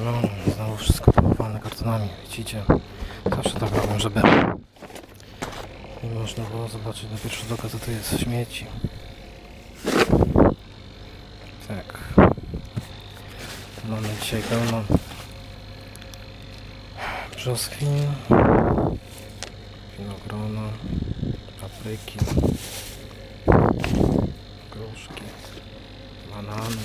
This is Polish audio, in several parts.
Znowu wszystko połowane kartonami, widzicie? Zawsze tak robią, żeby nie można było zobaczyć na pierwszy rzut oka co to jest śmieci. Tak. Mamy dzisiaj pełno brzoskwin, winogrona, papryki, gruszki, banany.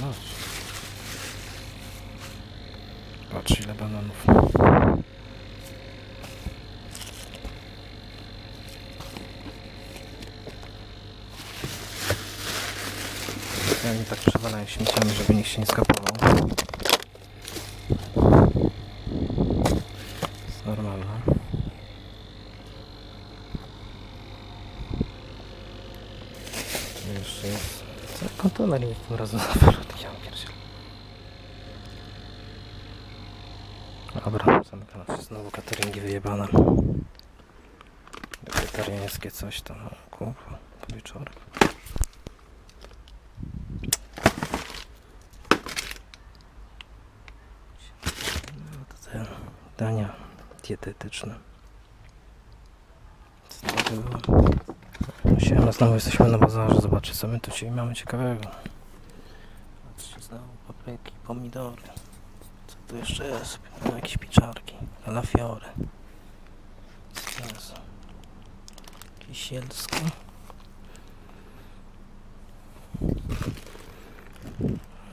Masz. Patrz ile bananów. Ja nie tak przewalają śmieciami, żeby nikt się nie skapował. Jest normalne. Jeszcze jest... Co kontener mi tym razem zabrał? Ja pierdzielę. Dobra, zamykam znowu cateringi wyjebane. Wegetariańskie coś tam, no, kurwa, wieczorem. No dania dietetyczne. Co to było? Siema, znowu jesteśmy na bazarze, zobaczcie co my tu dzisiaj mamy ciekawego. Patrzcie, znowu papryki, pomidory. Tu jeszcze jest? No, jakieś piczarki, jest? Kisielsko.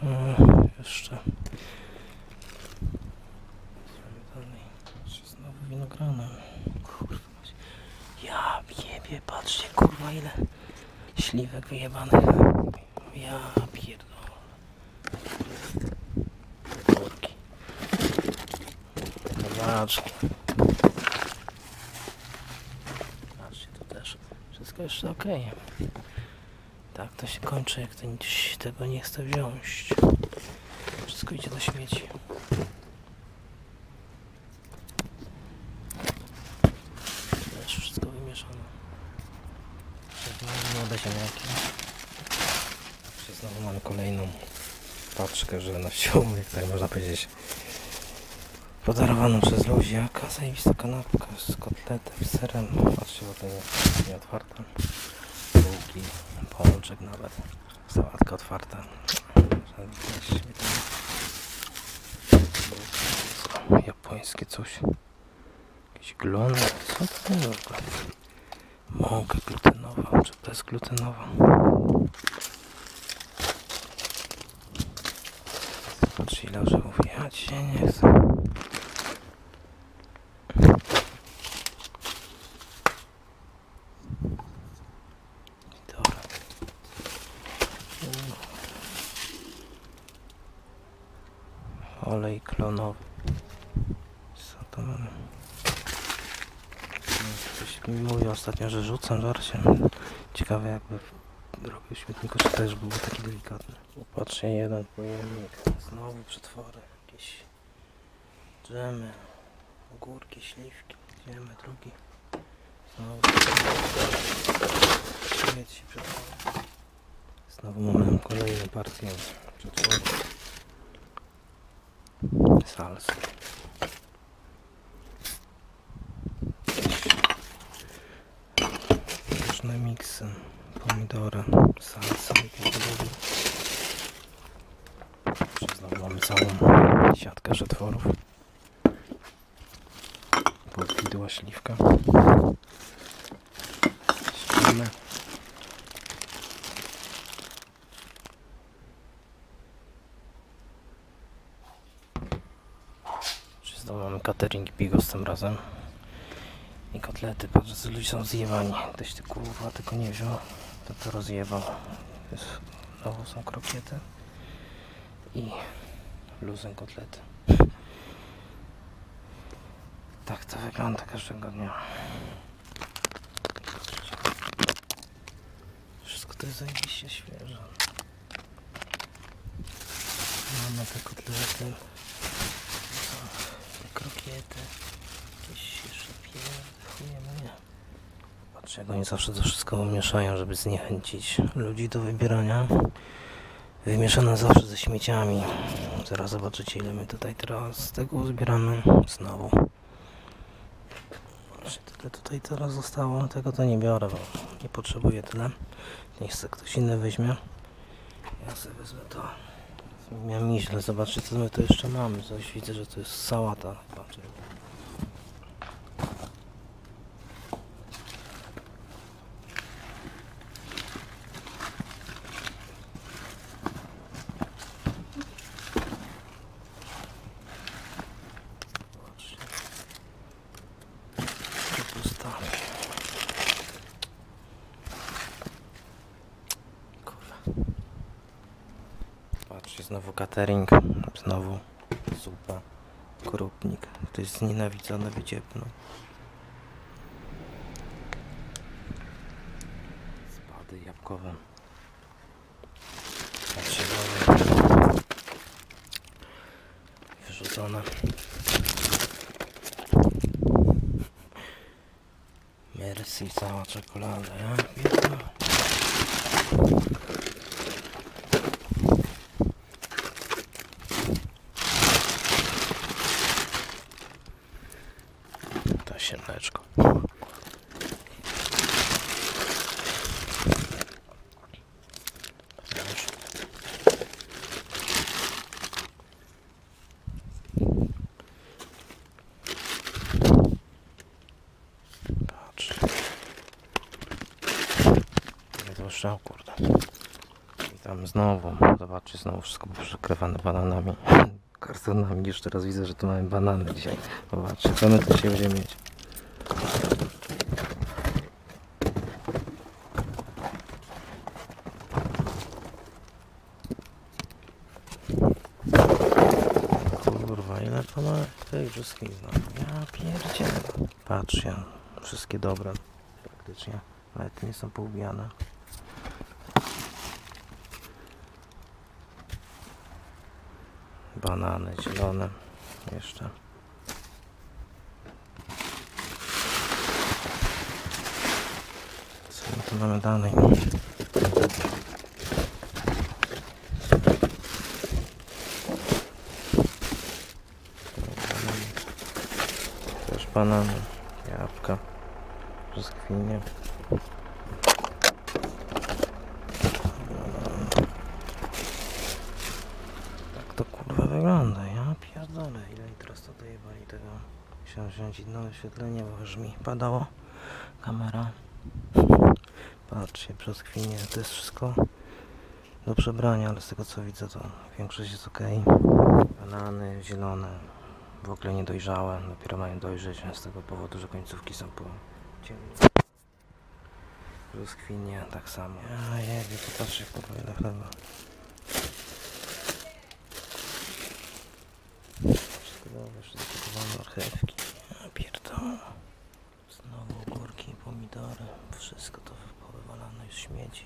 E, jeszcze. Dalej? Jeszcze znowu winogronem. Kurwa. Ja jebie, patrzcie kurwa ile śliwek wyjebanych. Ja Kawaczki. Patrzcie, tu też wszystko jeszcze ok. Tak to się kończy, jak to nic tego nie chce wziąć. Wszystko idzie do śmieci. Też wszystko wymieszane. Młode ziemniaki. Znowu mamy kolejną paczkę żywnościową, jak tak można powiedzieć. Podarowaną przez luziaka. Zajebista kanapka z kotletem, serem. Patrzcie, bo to nie, nie otwarte. Bułki, pączek nawet. Sałatka otwarta. Bułki, Japońskie coś. Jakieś glony. Co to jest w ogóle? Mąka glutenowa, czy bezglutenowa? Patrz ile orzechów. Ja cię nie chcę. Dobra. Olej klonowy. Co to mamy? Ktoś mi mówi ostatnio, że rzucam żarciem. Ciekawe jakby robił śmietniku, czy też był taki delikatny. Patrzcie, jeden pojemnik. Znowu przetwory. Jakieś dżemy, ogórki, śliwki. Dżemy, drugi. Znowu śmieci, przetwory. Znowu mamy kolejną partię przetworów. Salsy. Różne miksy, pomidory, salsa i tym Znowu mamy całą siatkę przetworów. Podwidła śliwka. Śliny. Jeszcze Znowu mamy catering bigos tym razem. I kotlety, patrzę, co ludzie są zjewani. Ktoś ty kurwa tego nie wziął, to to rozjebał. Jest, znowu są krokiety i luzem kotlety. Tak to wygląda każdego dnia. Wszystko to jest zajebiście świeże. Mamy te kotlety, są te krokiety. Jeszcze pierdolimy. Patrz jak oni zawsze to wszystko mieszają, żeby zniechęcić ludzi do wybierania. Wymieszane zawsze ze śmieciami. Zaraz zobaczycie ile my tutaj teraz z tego zbieramy. Znowu. Patrzcie, tyle tutaj teraz zostało. Tego to nie biorę, bo nie potrzebuję tyle. Niech se ktoś inny weźmie. Ja sobie wezmę to. Miałem myślę, zobaczcie co my tu jeszcze mamy. Coś widzę, że to jest sałata. chyba, czy- Zobaczcie. Kapusta. Kurwa. Patrzcie, znowu catering, znowu zupa, krupnik. To jest nienawidzone wyciepno. Spady jabłkowe. Dalej. Wyrzucone. Merci, cała czekolada, ja pierdolę. To siemleczko. Już. Patrz. Nie to strzał, kurde. I tam znowu, zobaczcie, znowu wszystko przykrywane bananami. Kartonami. Już teraz widzę, że tu mamy banany dzisiaj. Zobaczcie, co my tu się będziemy mieć. Kurwa, ile to ma tych wszystkich znam. Ja pierdzielę. Patrz, ja, wszystkie dobre praktycznie. Nawet nie są poubijane. Banany zielone jeszcze. Co my tu mamy dalej? Też banany, jabłka, brzoskwinie. Tak to kurwa wygląda, ja pierdolę, ile i teraz to dojebali tego. Musiałem wziąć inne oświetlenie, bo już mi padało kamera. Patrzcie, brzoskwinie, to jest wszystko do przebrania, ale z tego co widzę to większość jest ok. Banany zielone, w ogóle niedojrzałe, dopiero mają dojrzeć z tego powodu, że końcówki są po ciemne. Brzoskwinie tak samo. Ja jebie, popatrzcie kurwa ile chleba. Wszystko dobre, pierdolę. Znowu ogórki, pomidory. Wszystko to powywalane już śmieci.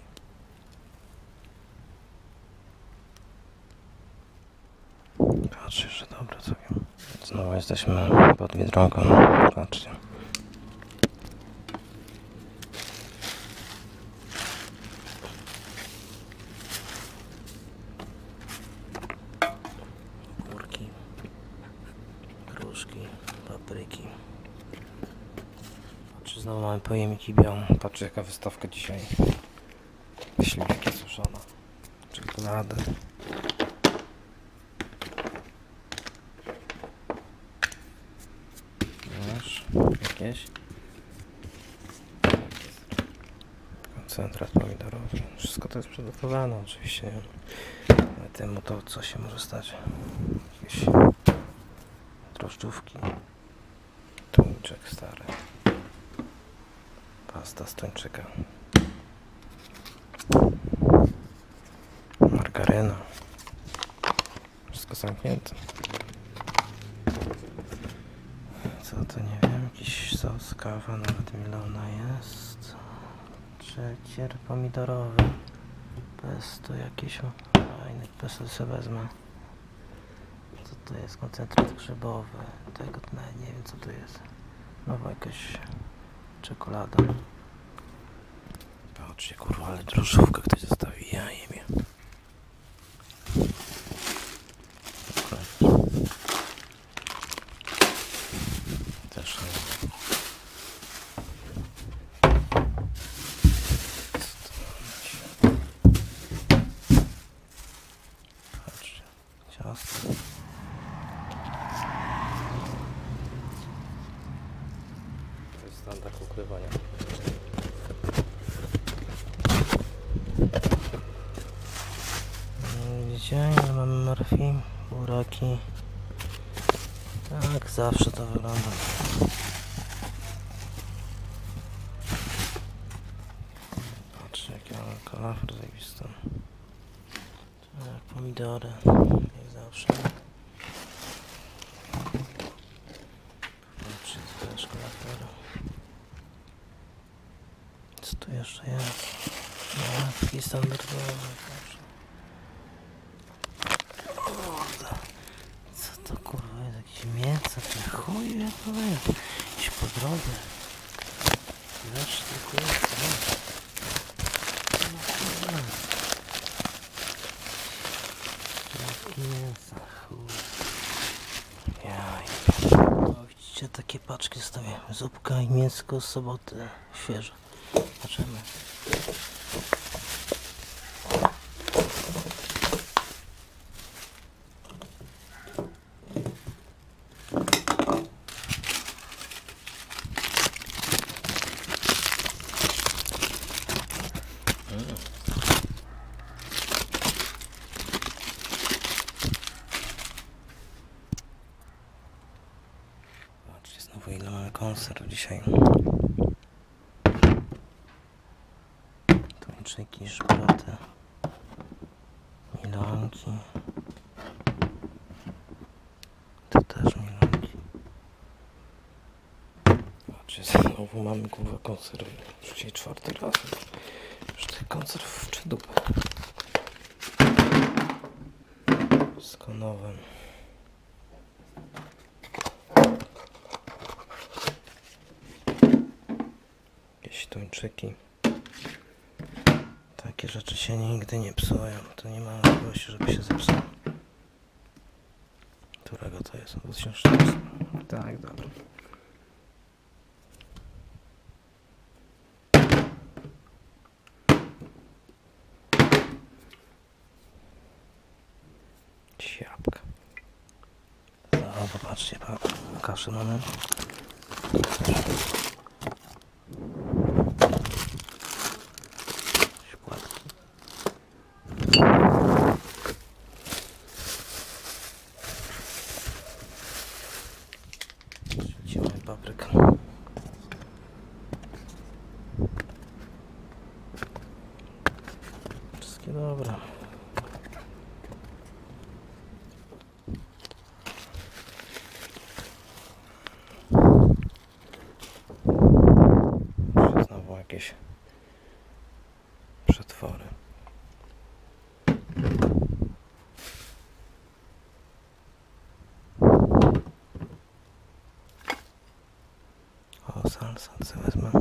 Patrzcie, że dobre całkiem. Znowu jesteśmy pod Biedronką. Patrzcie. Ogórki, gruszki, papryki. Patrzcie, znowu mamy pojemniki białe. Patrzcie jaka wystawka dzisiaj. Śliwki suszone. Czekolady. Masz jakieś? Koncentrat pomidorowy. Wszystko to jest przygotowane oczywiście. Ale temu to co się może stać? Jakieś drożdżówki. Tuńczyk stary. Pasta z tuńczyka. Margaryna. Wszystko zamknięte. Co to nie wiem, jakiś sos, kawa nawet milona jest. Przecier pomidorowy. Pesto jakieś o, fajne, pesto sobie wezmę. Co to jest? Koncentrat grzybowy. Tego nawet nie wiem co to jest. Nowa jakaś czekolada. Patrzcie kurwa, ale drożdżówkę ktoś zostawił. Ja jemie. Okej. Też nie. Patrzcie, ciasto. To jest standard ukrywania. Mm, Widzicie, ile mamy marfi, buraki. Tak, zawsze to wygląda. Kalafior zajebisty. Tak, pomidory, jak zawsze. Patrzcie, to też kalafior. Co tu jeszcze jest? Taki standardowy, jak zawsze. Co to kurwa jest? Jakieś mięso? Czy chuj jak to jest? Jakieś po drodze. Wiesz, to kurwa. No kurwa. Kropki mięsa, chuj. Jaj. Takie paczki zostawię. Zupka i mięsko z soboty. Świeże. Zobaczymy. Patrzcie znowu ile mamy konserw dzisiaj. Tuńczyki, szproty, milonki. Tu też milonki. Patrzcie, znowu mamy kurwa konserwy. Dzisiaj czwarty raz. Już tych konserw czy dupę. Z konowem. Jakieś tuńczyki. Takie rzeczy się nigdy nie psują. To nie ma możliwości, żeby się zepsuło. Którego to jest? 2014. Tak, dobra. Siapka. O, popatrzcie, pa, kaszę mamy. Szkładki. Rzucimy paprykę. Wszystkie dobre. Znowu jakieś przetwory. O, salsa, co wezmę.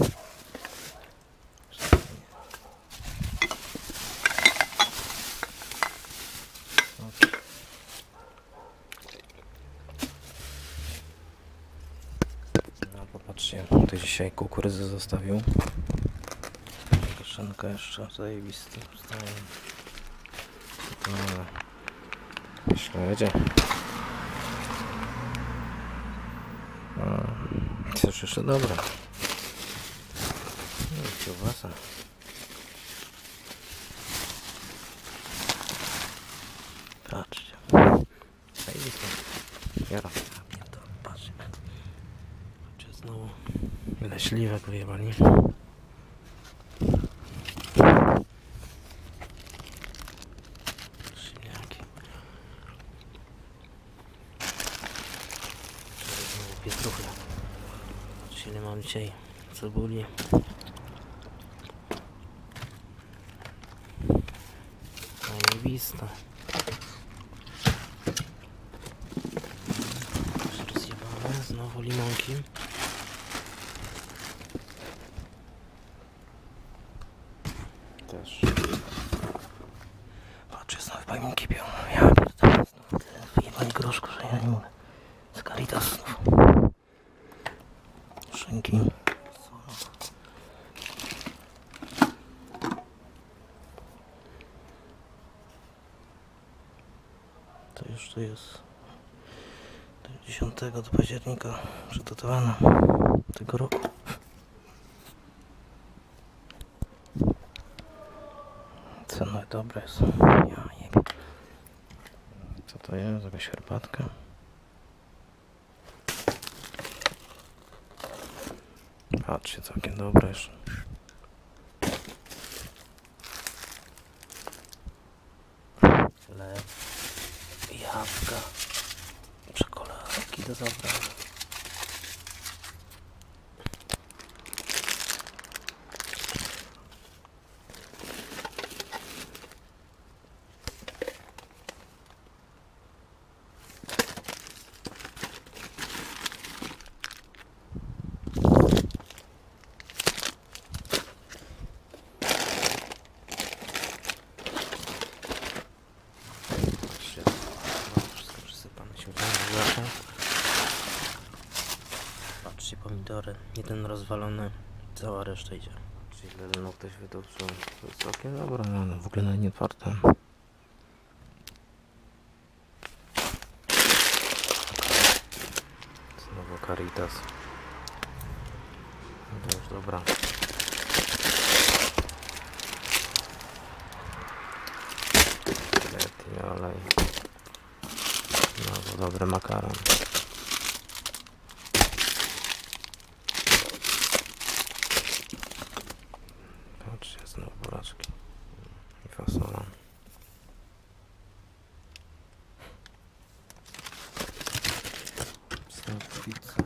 No popatrzcie, tu dzisiaj kukurydzę zostawił. Jeszcze zajebisty. Wstaje. No, śledzie. Coś jeszcze dobra. No, kiełbasa. Patrzcie. Zajebiste. Jara. Patrzcie. Patrzcie znowu. Ile śliwek wyjebali. dzisiaj cebuli. Zajebista. Rozjebane, znowu limonki. Też. Do października przygotowane tego roku. Cena dobra jest. Co to jest? Jakaś herbatka? Patrzcie, całkiem dobre już. Chleb, jabłka, czekoladki do zabrania. Patrzcie, no, wszystko przysypane śmietaną Patrzcie, pomidory. Jeden rozwalony, cała reszta idzie. Czyli no ktoś wydobrzał. To jest całkiem dobra, no, no w ogóle nawet nie otwarte. Znowu Caritas. No już dobra. Leti, olej. No dobry makaron. Patrzcie, znowu buraczki. I fasola. Znowu pizza.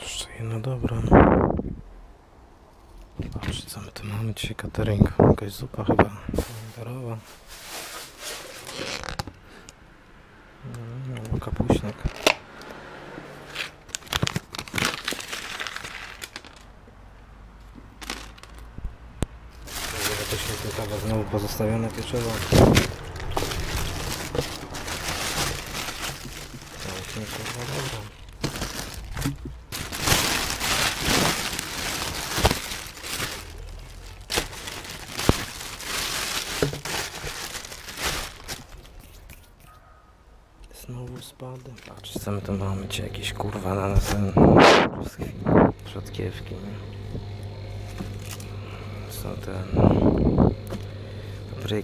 Jeszcze jedna dobra. Patrzcie co my tu mamy dzisiaj catering. Jakaś zupa chyba pomidorowa. No, albo kapuśnik. To śmietnikowe znowu pozostawione pieczywo. No, śmietnikowe, dobra. Znowu spadek. Patrzcie co my tu mamy dzisiaj jakieś kurwa na ten rzodkiewki. Są te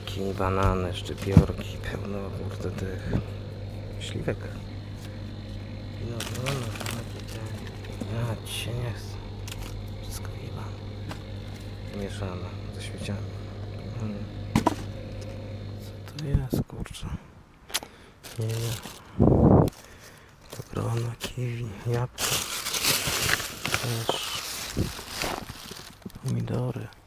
papryki, banany, szczypiorki, pełno kurde tych śliwek. No, no, no, ja ci nie. Wszystko chyba mieszane ze śmieciami. Mm. Co to jest kurczę? Nie, nie. To grona, kiwi, jabłka. Też pomidory.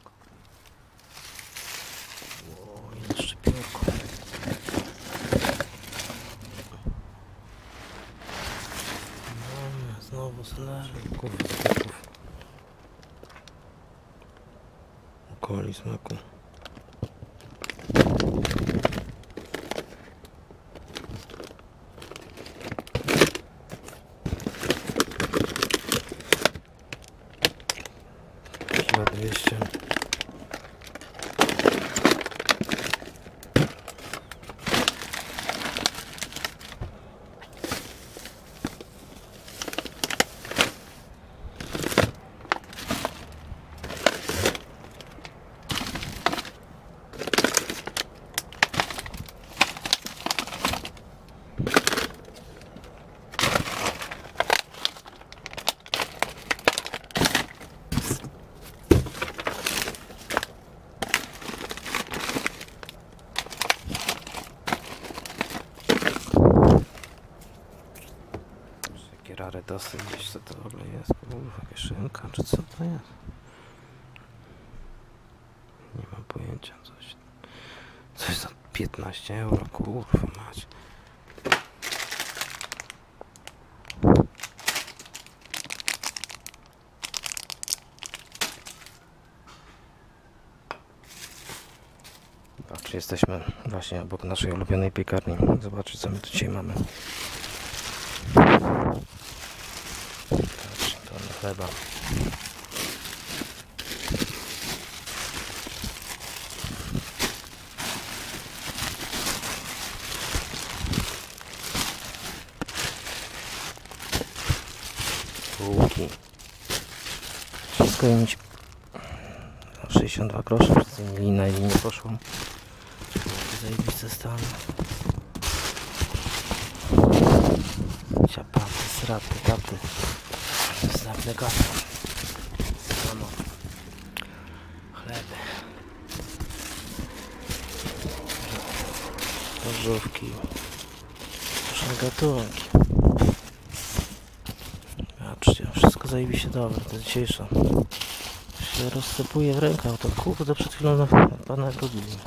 karetosy gdzieś, co to w ogóle jest? Kurwa, kieszynka, czy co to jest? Nie mam pojęcia, coś, coś za 15 euro, kurwa macie. Jesteśmy właśnie obok naszej ulubionej piekarni. Zobaczcie, co my tu dzisiaj mamy. Chleba. Bułki. Wszystko im 62 groszy, przez lina i nie poszło. Zajebiste stan. Ciapaty, sraty, katy. Znawne katy. Samo. Chleby. Drożdżówki. Różne gatunki. Patrzcie, wszystko zajebiście dobre, to dzisiejsze. Się rozsypuje w rękach, to kurde przed chwilą na pana robili.